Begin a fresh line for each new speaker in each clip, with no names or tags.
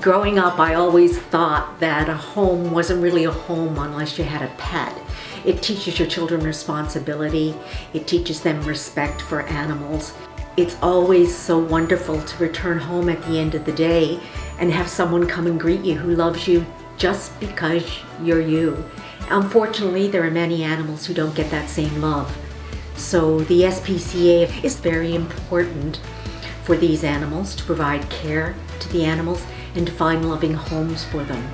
growing up, I always thought that a home wasn't really a home unless you had a pet. It teaches your children responsibility, it teaches them respect for animals. It's always so wonderful to return home at the end of the day and have someone come and greet you who loves you just because you're you. Unfortunately, there are many animals who don't get that same love. So the SPCA is very important for these animals to provide care to the animals and find loving homes for them.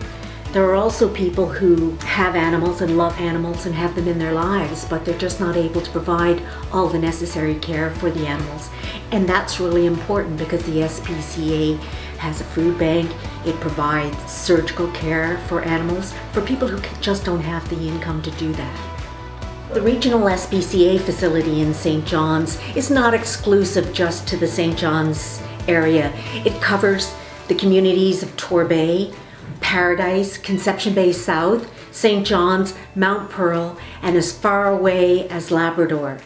There are also people who have animals and love animals and have them in their lives, but they're just not able to provide all the necessary care for the animals. And that's really important because the SPCA has a food bank. It provides surgical care for animals for people who just don't have the income to do that. The regional SPCA facility in St. John's is not exclusive just to the St. John's area. It covers the communities of Torbay, Paradise, Conception Bay South, St. John's, Mount Pearl, and as far away as Labrador.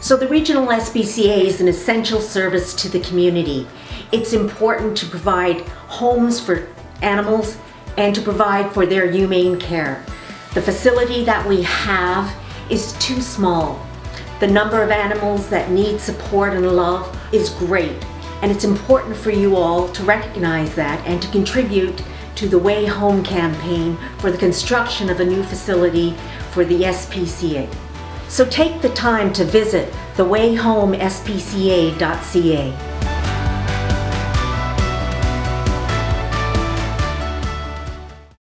So the regional SPCA is an essential service to the community. It's important to provide homes for animals and to provide for their humane care. The facility that we have is too small. The number of animals that need support and love is great and it's important for you all to recognize that and to contribute to the Way Home campaign for the construction of a new facility for the SPCA. So take the time to visit thewayhomespca.ca.